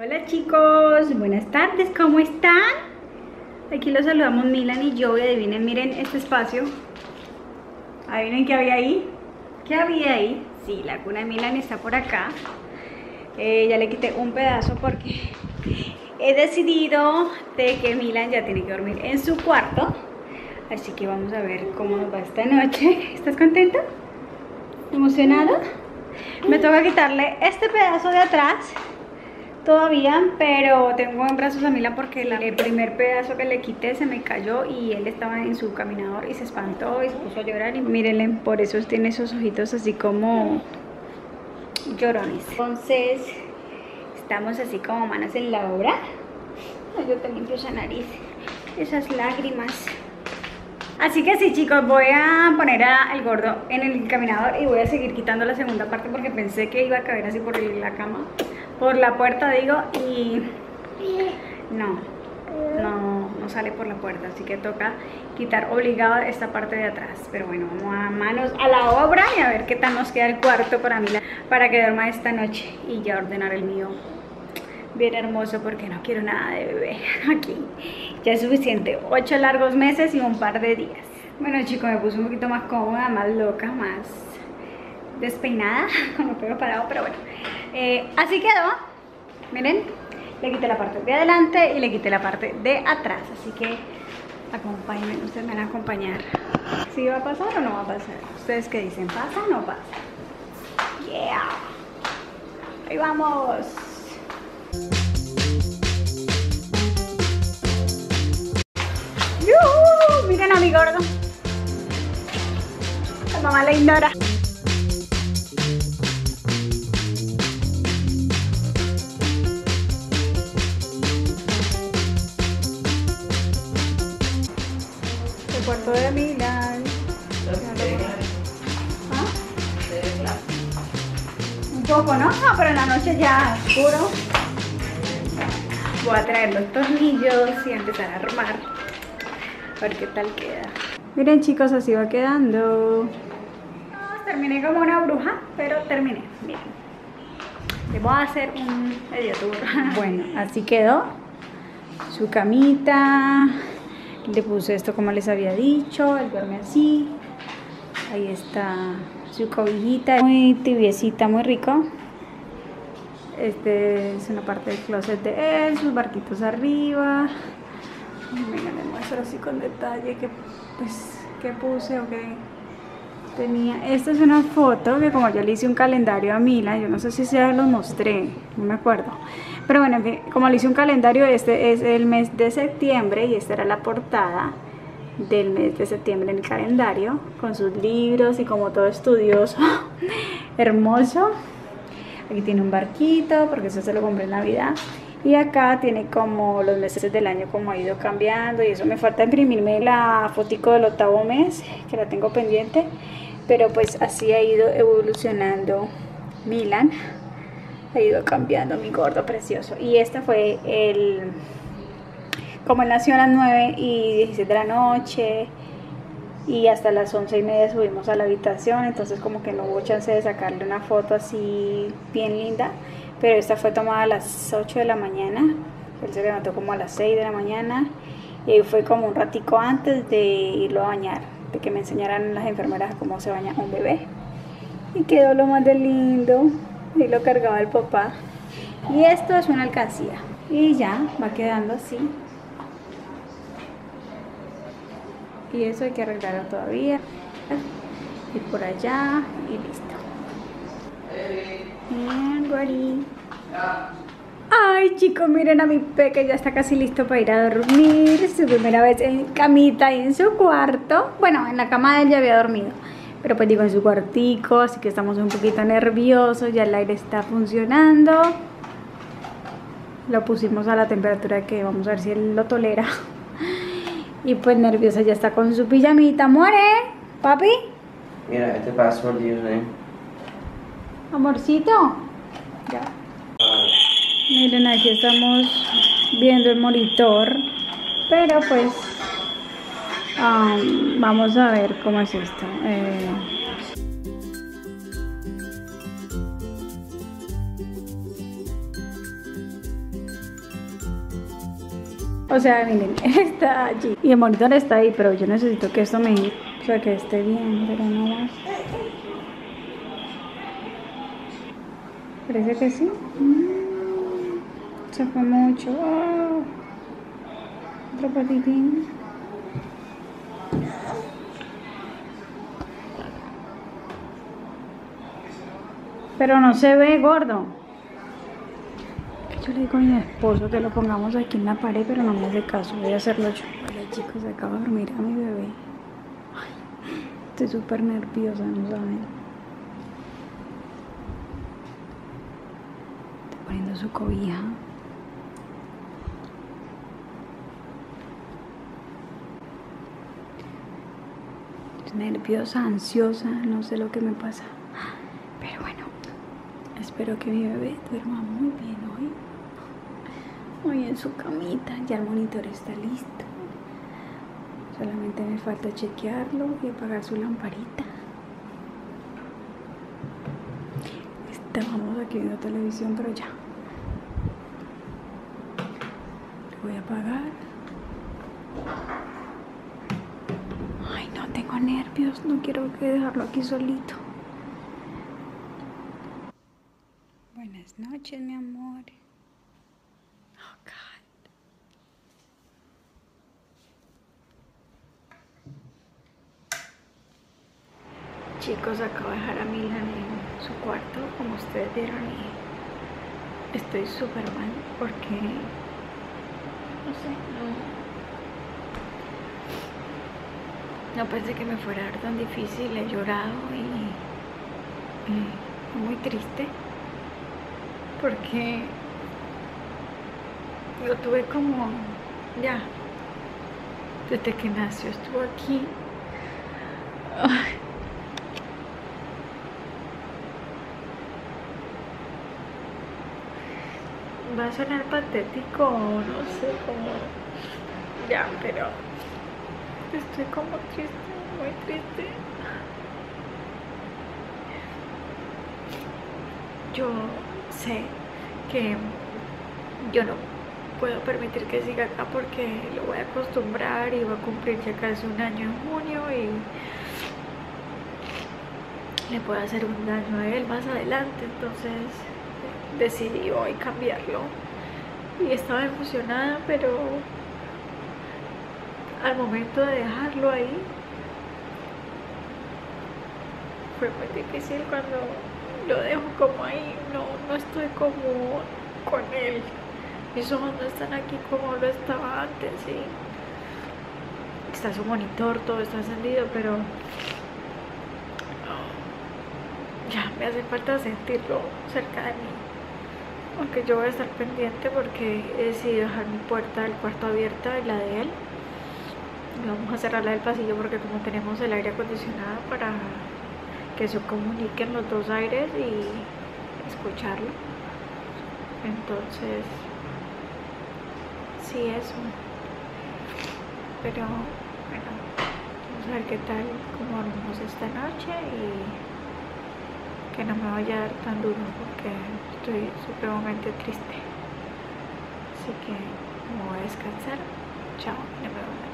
Hola chicos, buenas tardes, ¿cómo están? Aquí los saludamos Milan y yo y adivinen, miren este espacio. Adivinen qué había ahí. ¿Qué había ahí? Sí, la cuna de Milan está por acá. Eh, ya le quité un pedazo porque he decidido de que Milan ya tiene que dormir en su cuarto. Así que vamos a ver cómo nos va esta noche. ¿Estás contenta? ¿Emocionada? Me toca quitarle este pedazo de atrás todavía, pero tengo en brazos a Milan porque el primer pedazo que le quité se me cayó y él estaba en su caminador y se espantó y se puso a llorar y mírenle, por eso tiene esos ojitos así como llorones. Entonces, estamos así como manos en la obra. Yo te limpio esa nariz, esas lágrimas. Así que sí chicos, voy a poner a el gordo en el caminador y voy a seguir quitando la segunda parte porque pensé que iba a caber así por la cama por la puerta digo y no, no, no sale por la puerta, así que toca quitar obligado esta parte de atrás. Pero bueno, vamos a manos a la obra y a ver qué tal nos queda el cuarto para mí, para que duerma esta noche y ya ordenar el mío bien hermoso porque no quiero nada de bebé aquí. Ya es suficiente, ocho largos meses y un par de días. Bueno chicos, me puse un poquito más cómoda, más loca, más despeinada, con el pelo parado, pero bueno. Eh, así quedó, miren, le quité la parte de adelante y le quité la parte de atrás, así que acompáñenme, ustedes me van a acompañar. ¿Si va a pasar o no va a pasar? ¿Ustedes qué dicen? ¿Pasa o no pasa? Yeah. Ahí vamos. Miren a mi gordo. La mamá le ignora. No, pero en la noche ya oscuro. Voy a traer los tornillos y empezar a armar. A ver qué tal queda. Miren chicos, así va quedando. Terminé como una bruja, pero terminé. Miren. Le voy a hacer un medio tour. Bueno, así quedó. Su camita, le puse esto como les había dicho, él duerme así. Ahí está su cobijita, muy tibiecita, muy rico. Este es una parte del closet de él, sus barquitos arriba. Venga, les muestro así con detalle que, pues, que puse o que tenía. Esta es una foto que como yo le hice un calendario a Mila, yo no sé si ya lo mostré, no me acuerdo. Pero bueno, como le hice un calendario, este es el mes de septiembre y esta era la portada del mes de septiembre en el calendario, con sus libros y como todo estudioso, hermoso. Aquí tiene un barquito, porque eso se lo compré en Navidad. Y acá tiene como los meses del año como ha ido cambiando y eso me falta imprimirme la fotico del octavo mes, que la tengo pendiente. Pero pues así ha ido evolucionando Milan ha ido cambiando mi gordo precioso. Y este fue el... Como él nació a las 9 y 17 de la noche y hasta las 11 y media subimos a la habitación, entonces como que no hubo chance de sacarle una foto así bien linda, pero esta fue tomada a las 8 de la mañana, él se levantó como a las 6 de la mañana y fue como un ratico antes de irlo a bañar, de que me enseñaran las enfermeras cómo se baña un bebé. Y quedó lo más de lindo y lo cargaba el papá y esto es una alcancía y ya va quedando así y eso hay que arreglarlo todavía y por allá y listo bien Ay chicos, miren a mi peque, ya está casi listo para ir a dormir. Su primera vez en camita y en su cuarto. Bueno, en la cama de él ya había dormido pero pues digo en su cuartico, así que estamos un poquito nerviosos, ya el aire está funcionando. Lo pusimos a la temperatura que vamos a ver si él lo tolera. Y pues nerviosa ya está con su pijamita, muere, papi. Mira, este password ¿eh? Amorcito. Ya. Miren, aquí estamos viendo el monitor, pero pues vamos a ver cómo es esto. Eh, O sea, miren, está allí. Y el monitor está ahí, pero yo necesito que esto me... O sea, que esté bien, pero no más. Parece que sí. Mm, se fue mucho. Oh. Otro patitín. Pero no se ve gordo. Le digo a mi esposo que lo pongamos aquí en la pared, pero no me hace caso. Voy a hacerlo yo. Hola chicos, acabo de dormir a mi bebé. Estoy súper nerviosa, no saben. Estoy poniendo su cobija. Estoy nerviosa, ansiosa, no sé lo que me pasa. Pero bueno, espero que mi bebé duerma muy bien hoy. Hoy en su camita, ya el monitor está listo. Solamente me falta chequearlo y apagar su lamparita. Estábamos aquí viendo televisión, pero ya. Lo voy a apagar. Ay, no tengo nervios, no quiero dejarlo aquí solito. Buenas noches, mi amor. Oh, God. Chicos, acabo de dejar a Milan en su cuarto, como ustedes vieron, y estoy súper mal porque, no sé, no, no pensé que me fuera a dar tan difícil, he llorado y, muy triste porque lo tuve como ya desde que nació estuvo aquí. Va a sonar patético no sé cómo ya pero estoy como triste muy triste. Yo sé que yo no puedo permitir que siga acá porque lo voy a acostumbrar y va a cumplir ya casi un año en junio y le puedo hacer un daño a él más adelante entonces decidí hoy cambiarlo y estaba emocionada pero al momento de dejarlo ahí fue muy difícil cuando lo dejo como ahí, no, no estoy como con él. Mis ojos no están aquí como lo estaba antes, sí. Está su monitor, todo está encendido, pero ya me hace falta sentirlo cerca de mí. Aunque yo voy a estar pendiente porque he decidido dejar mi puerta del cuarto abierta y la de él. Vamos a cerrar la del pasillo porque como tenemos el aire acondicionado para que se comuniquen los dos aires y escucharlo entonces sí eso pero bueno vamos a ver qué tal cómo dormimos esta noche y que no me vaya a dar tan duro porque estoy supremamente triste. Así que me voy a descansar. Chao